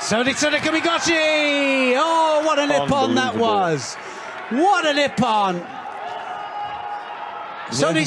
Sony Kamigochi! Oh, what a nip on that was! What a nip on! Sony